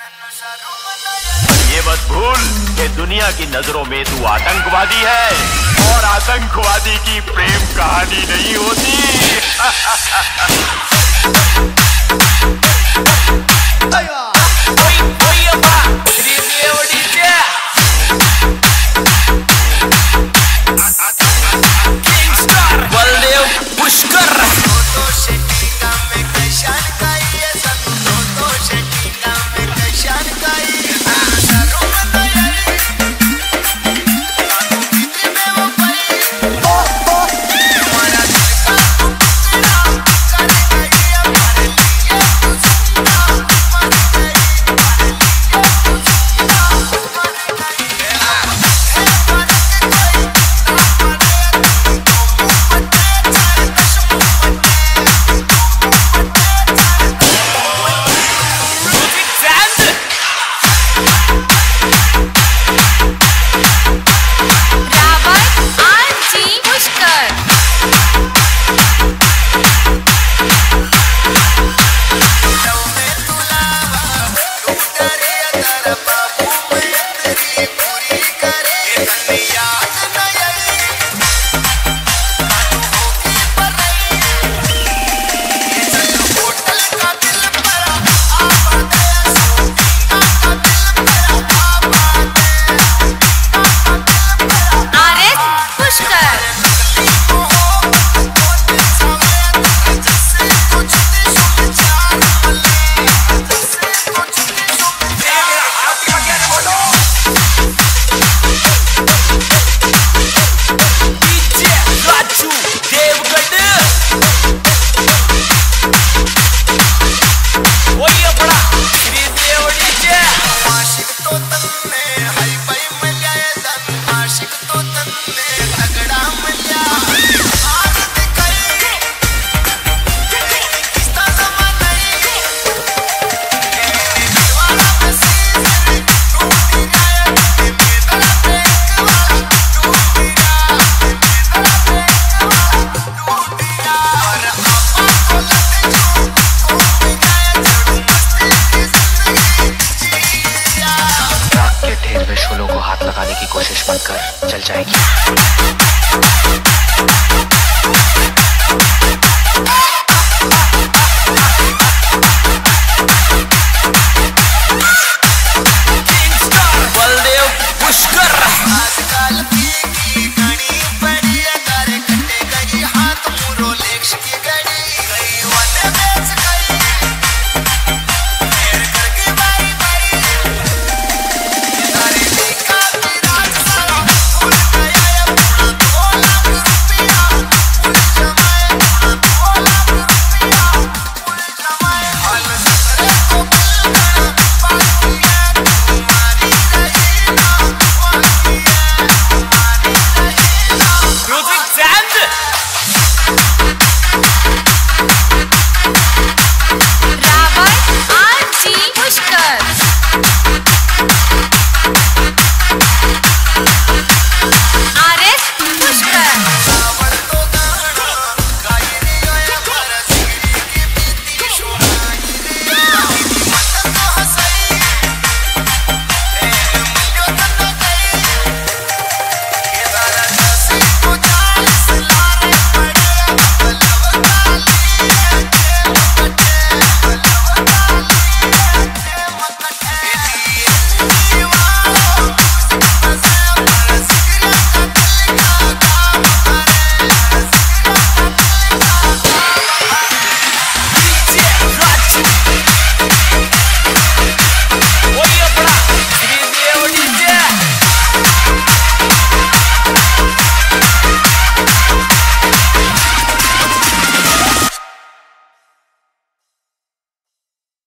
ये मत भूल के दुनिया की नज़रों में तू आतंकवादी है और आतंकवादी की प्रेम कहानी नहीं होती। हाथ लगाने की कोशिश मत कर। चल जाएगी। 杆子